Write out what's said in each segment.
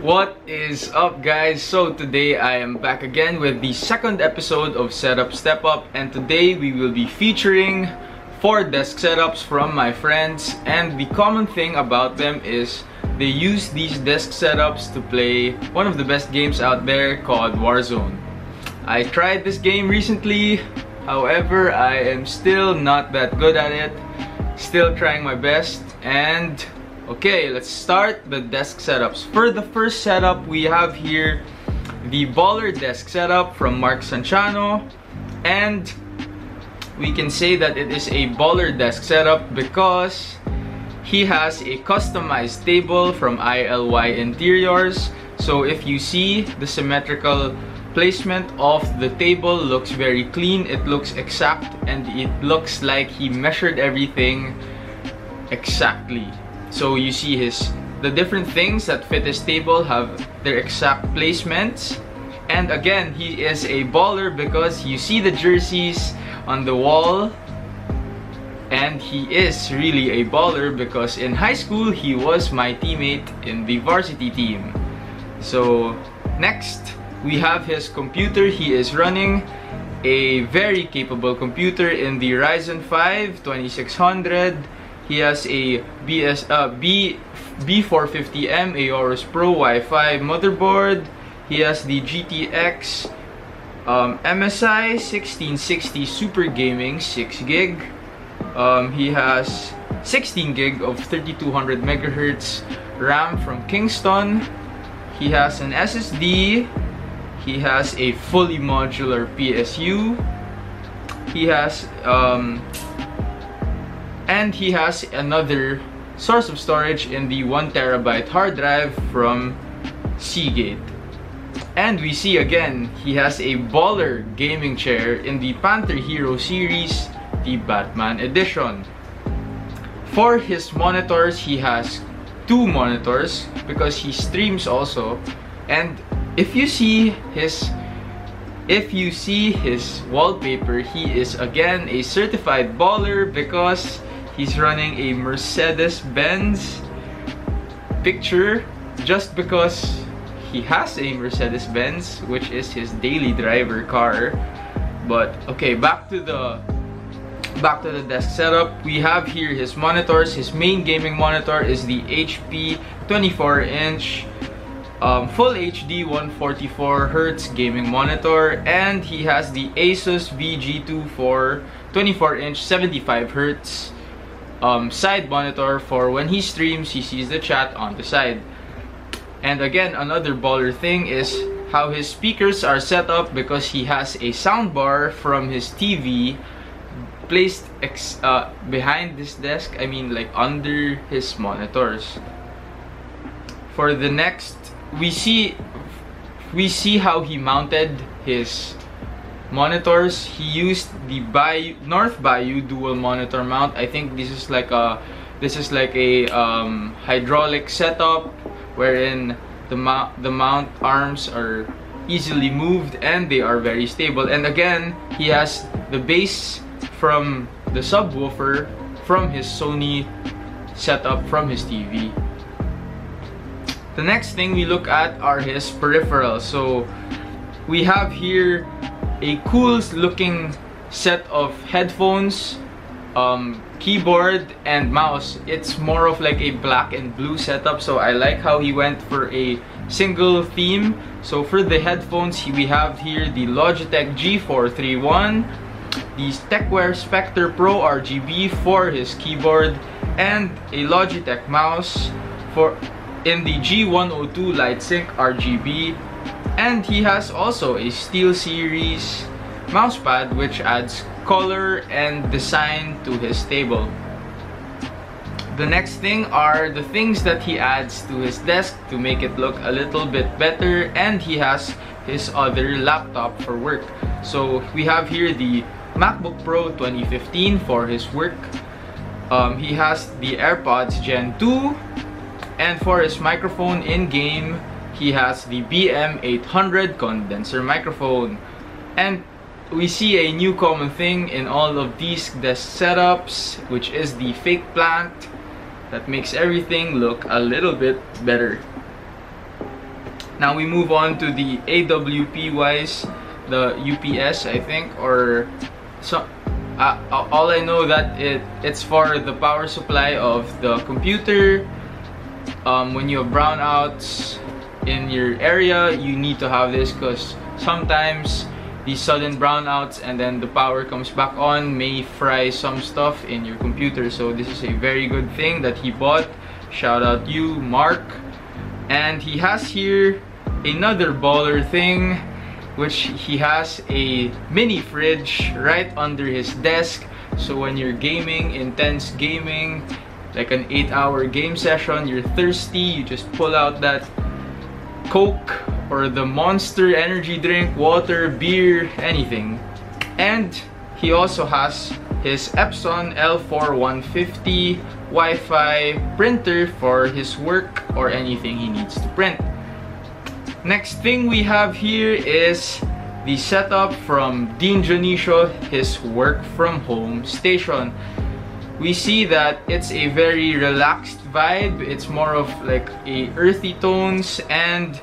What is up guys? So today I am back again with the second episode of Setup Step Up and today we will be featuring four desk setups from my friends and the common thing about them is they use these desk setups to play one of the best games out there called Warzone. I tried this game recently, however I am still not that good at it, still trying my best and Okay, let's start the desk setups. For the first setup, we have here the baller desk setup from Mark Santiano. And we can say that it is a baller desk setup because he has a customized table from ILY Interiors. So if you see the symmetrical placement of the table looks very clean, it looks exact, and it looks like he measured everything exactly. So you see his the different things that fit his table have their exact placements. And again, he is a baller because you see the jerseys on the wall. And he is really a baller because in high school, he was my teammate in the varsity team. So next, we have his computer. He is running a very capable computer in the Ryzen 5 2600 he has a BS uh, B B450M Aorus Pro Wi-Fi motherboard. He has the GTX um, MSI 1660 Super Gaming 6 gig. Um, he has 16 gig of 3200 megahertz RAM from Kingston. He has an SSD. He has a fully modular PSU. He has um, and he has another source of storage in the 1 terabyte hard drive from Seagate. And we see again, he has a baller gaming chair in the Panther Hero series, the Batman edition. For his monitors, he has two monitors because he streams also. And if you see his if you see his wallpaper, he is again a certified baller because He's running a Mercedes-Benz picture just because he has a Mercedes-Benz which is his daily driver car. But okay, back to the back to the desk setup. We have here his monitors. His main gaming monitor is the HP 24-inch um, full HD 144 Hertz gaming monitor and he has the Asus VG2 for 24 inch 75 Hertz um, side monitor for when he streams, he sees the chat on the side. And again, another baller thing is how his speakers are set up because he has a soundbar from his TV placed uh, behind this desk, I mean like under his monitors. For the next, we see we see how he mounted his monitors. He used the Bayou, North Bayou dual monitor mount. I think this is like a this is like a um, hydraulic setup wherein the mount the mount arms are easily moved and they are very stable. And again he has the bass from the subwoofer from his Sony setup from his TV the next thing we look at are his peripherals. So we have here a cool looking set of headphones um, keyboard and mouse. It's more of like a black and blue setup so I like how he went for a single theme. So for the headphones we have here the Logitech G431 the Tecware Spectre Pro RGB for his keyboard and a Logitech mouse for in the G102 LightSync RGB and he has also a SteelSeries mousepad which adds color and design to his table. The next thing are the things that he adds to his desk to make it look a little bit better and he has his other laptop for work. So we have here the MacBook Pro 2015 for his work. Um, he has the AirPods Gen 2 and for his microphone in-game he has the BM800 condenser microphone. And we see a new common thing in all of these desk setups, which is the fake plant that makes everything look a little bit better. Now we move on to the AWP wise, the UPS I think, or so. Uh, all I know that it it's for the power supply of the computer. Um, when you have brownouts in your area, you need to have this because sometimes these sudden brownouts and then the power comes back on may fry some stuff in your computer. So this is a very good thing that he bought. Shout out you, Mark. And he has here another baller thing which he has a mini fridge right under his desk so when you're gaming intense gaming like an 8 hour game session you're thirsty you just pull out that coke or the monster energy drink water beer anything and he also has his Epson L4150 Wi-Fi printer for his work or anything he needs to print Next thing we have here is the setup from Dean Dionisio, his work from home station. We see that it's a very relaxed vibe. It's more of like a earthy tones and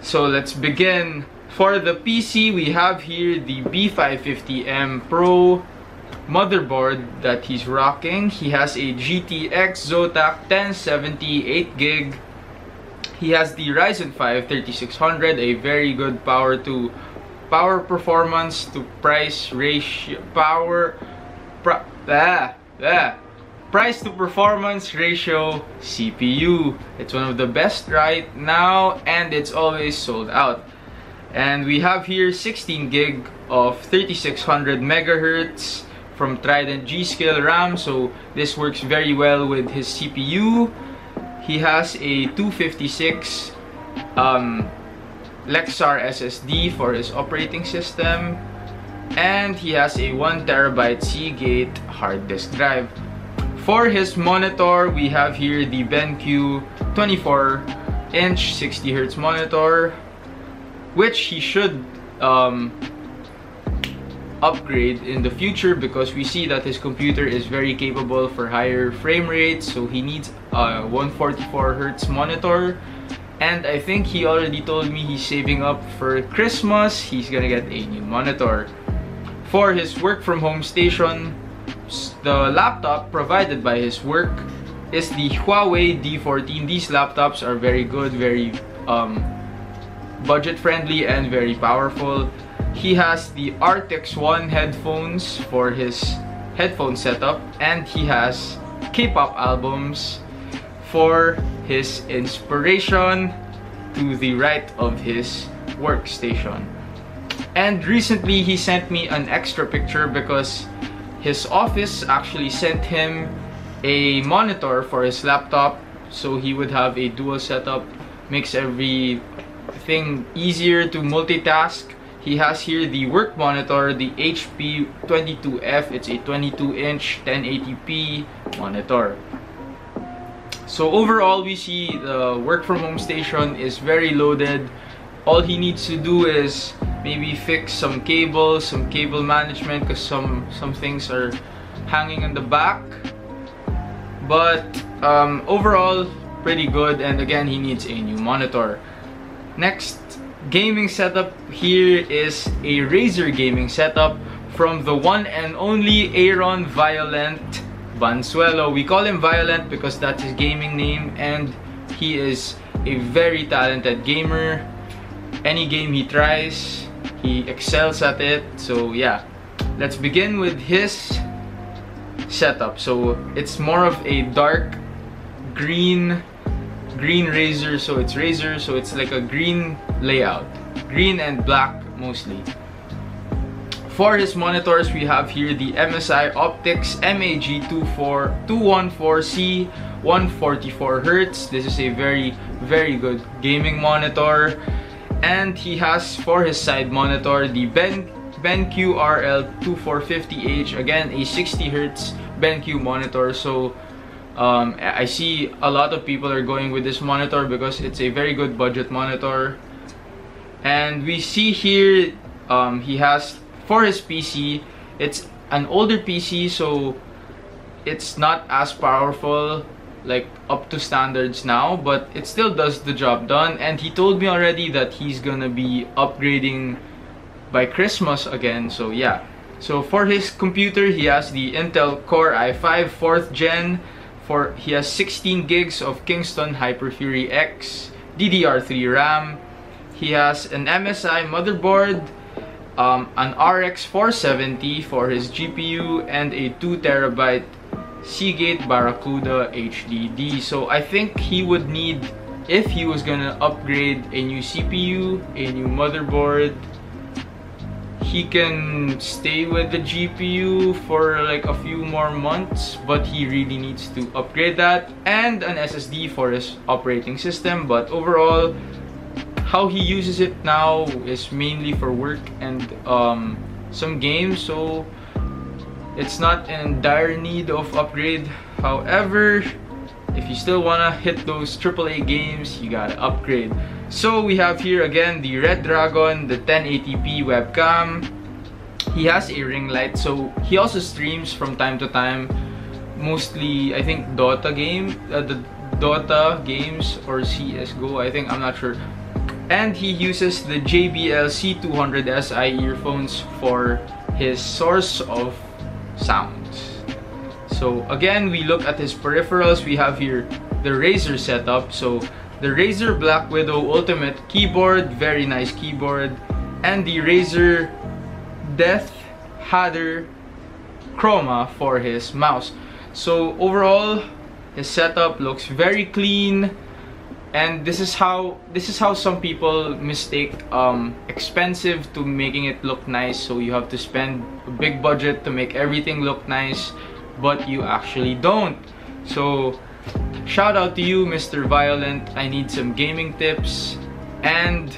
so let's begin. For the PC, we have here the B550M Pro motherboard that he's rocking. He has a GTX Zotac 1070 8 gig he has the Ryzen 5 3600, a very good power to power performance to price ratio power ah, ah, price to performance ratio CPU. It's one of the best right now and it's always sold out. And we have here 16 gig of 3600 megahertz from Trident G.Skill RAM so this works very well with his CPU he has a 256 um, Lexar SSD for his operating system and he has a 1 terabyte Seagate hard disk drive. For his monitor, we have here the BenQ 24 inch 60 Hz monitor which he should um, upgrade in the future because we see that his computer is very capable for higher frame rates so he needs a 144 Hz monitor. And I think he already told me he's saving up for Christmas. He's gonna get a new monitor for his work from home station the laptop provided by his work is the Huawei D14 these laptops are very good very um, budget friendly and very powerful he has the Arctis One headphones for his headphone setup and he has K-pop albums for his inspiration to the right of his workstation. And recently he sent me an extra picture because his office actually sent him a monitor for his laptop so he would have a dual setup makes everything easier to multitask he has here the work monitor, the HP 22F. It's a 22 inch 1080p monitor. So overall, we see the work from home station is very loaded. All he needs to do is maybe fix some cables, some cable management because some, some things are hanging in the back. But um, overall, pretty good. And again, he needs a new monitor. Next gaming setup here is a Razer gaming setup from the one and only Aaron Violent Banzuelo. We call him Violent because that's his gaming name and he is a very talented gamer. Any game he tries, he excels at it. So yeah, let's begin with his setup. So it's more of a dark green green Razer so it's Razer so it's like a green layout. Green and black mostly. For his monitors we have here the MSI Optix MAG214C 144Hz this is a very very good gaming monitor and he has for his side monitor the Ben BenQ RL2450H again a 60Hz BenQ monitor. So um, I see a lot of people are going with this monitor because it's a very good budget monitor. And we see here um, he has for his PC it's an older PC so it's not as powerful like up to standards now but it still does the job done. And he told me already that he's gonna be upgrading by Christmas again so yeah. So for his computer he has the Intel Core i5 4th gen. For he has 16 gigs of Kingston Hyper Fury X DDR3 RAM. He has an MSI motherboard um, an RX 470 for his GPU and a 2 terabyte Seagate Barracuda HDD. So I think he would need, if he was gonna upgrade a new CPU, a new motherboard, he can stay with the GPU for like a few more months, but he really needs to upgrade that and an SSD for his operating system. But overall, how he uses it now is mainly for work and um, some games. So it's not in dire need of upgrade. However, if you still wanna hit those AAA games, you gotta upgrade. So we have here again the Redragon, the 1080p webcam. He has a ring light, so he also streams from time to time. Mostly, I think Dota game, uh, the Dota games or CS:GO. I think I'm not sure. And he uses the JBL C200SI earphones for his source of sounds. So again, we look at his peripherals. We have here the Razer setup. So the Razer Black Widow Ultimate keyboard, very nice keyboard. And the Razer Death Hadder Chroma for his mouse. So overall, his setup looks very clean and this is how this is how some people mistake um, expensive to making it look nice. So you have to spend a big budget to make everything look nice but you actually don't. So shout out to you Mr. Violent. I need some gaming tips. And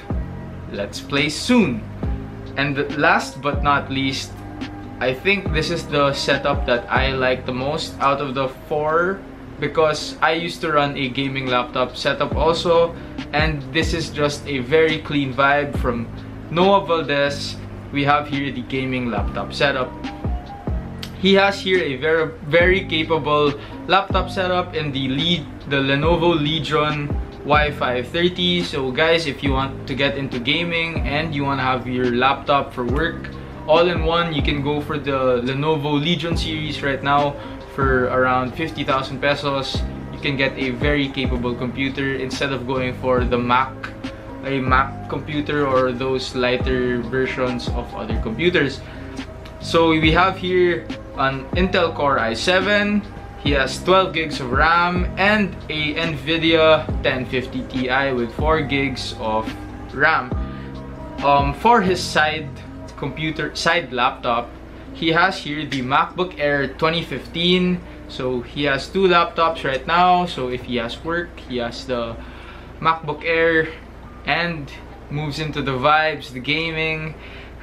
let's play soon. And last but not least I think this is the setup that I like the most out of the four because I used to run a gaming laptop setup also and this is just a very clean vibe from Noah Valdez. We have here the gaming laptop setup. He has here a very very capable laptop setup in the lead the Lenovo Legion Y530. So guys, if you want to get into gaming and you want to have your laptop for work all in one, you can go for the Lenovo Legion series right now for around 50,000 pesos, you can get a very capable computer instead of going for the Mac, a Mac computer or those lighter versions of other computers. So we have here an Intel Core i7, he has 12 gigs of RAM and a Nvidia 1050 Ti with 4 gigs of RAM. Um, for his side computer, side laptop, he has here the MacBook Air 2015 so he has two laptops right now. So if he has work he has the MacBook Air and moves into the vibes the gaming.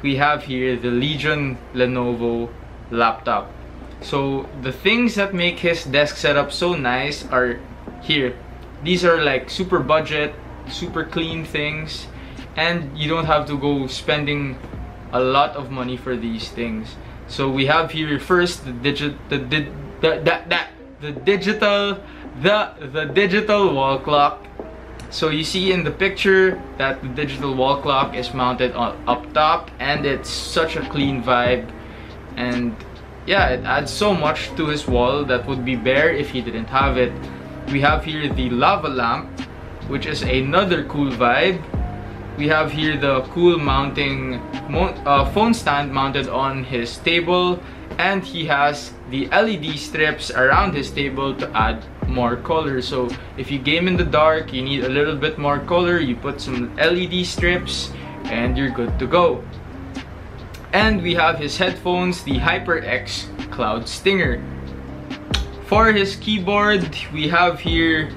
We have here the Legion Lenovo laptop. So the things that make his desk setup so nice are here. These are like super budget super clean things. And you don't have to go spending a lot of money for these things so we have here first the digit the the the, the, the digital the the digital wall clock. So you see in the picture that the digital wall clock is mounted on up top and it's such a clean vibe and yeah it adds so much to his wall that would be bare if he didn't have it. We have here the lava lamp which is another cool vibe we have here the cool mounting uh, phone stand mounted on his table and he has the LED strips around his table to add more color. So if you game in the dark you need a little bit more color you put some LED strips and you're good to go. And we have his headphones the HyperX Cloud Stinger. For his keyboard we have here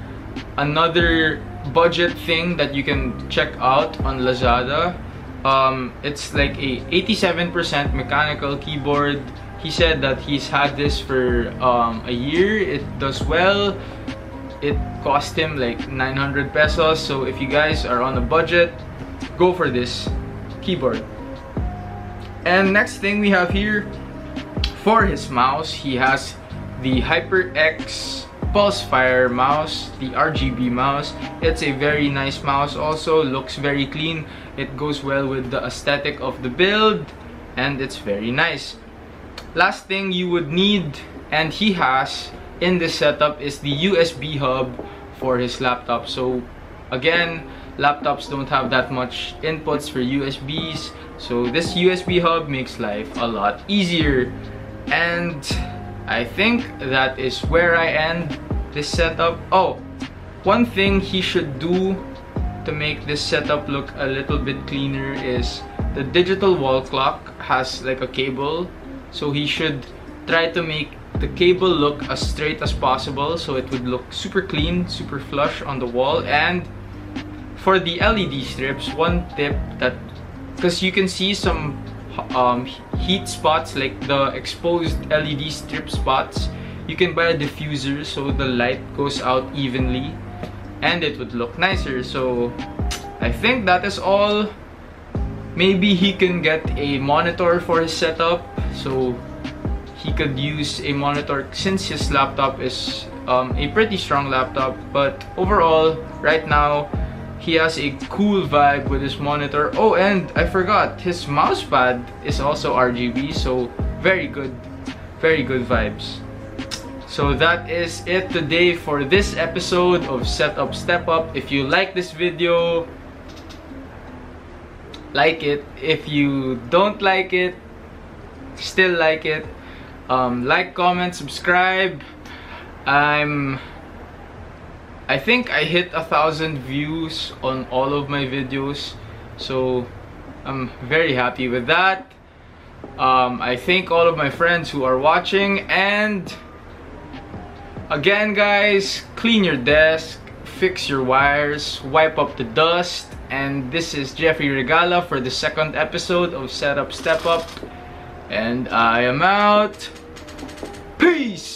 another budget thing that you can check out on Lazada. Um, it's like a 87% mechanical keyboard. He said that he's had this for um, a year. It does well. It cost him like 900 pesos. So if you guys are on a budget, go for this keyboard. And next thing we have here, for his mouse, he has the HyperX Pulsefire mouse, the RGB mouse. It's a very nice mouse also, looks very clean. It goes well with the aesthetic of the build and it's very nice. Last thing you would need and he has in this setup is the USB hub for his laptop. So again, laptops don't have that much inputs for USBs. So this USB hub makes life a lot easier. And I think that is where I end this setup. Oh, one thing he should do to make this setup look a little bit cleaner is the digital wall clock has like a cable. So he should try to make the cable look as straight as possible so it would look super clean, super flush on the wall. And for the LED strips, one tip that, because you can see some um, heat spots like the exposed LED strip spots, you can buy a diffuser so the light goes out evenly and it would look nicer. So I think that is all. Maybe he can get a monitor for his setup so he could use a monitor since his laptop is um, a pretty strong laptop but overall right now he has a cool vibe with his monitor. Oh and I forgot his mousepad is also RGB so very good very good vibes. So that is it today for this episode of Setup Step Up. If you like this video like it. If you don't like it still like it. Um, like comment subscribe. I'm i think i hit a thousand views on all of my videos so i'm very happy with that um, i thank all of my friends who are watching and again guys clean your desk fix your wires wipe up the dust and this is Jeffrey Regala for the second episode of Setup Step Up and I am out. Peace!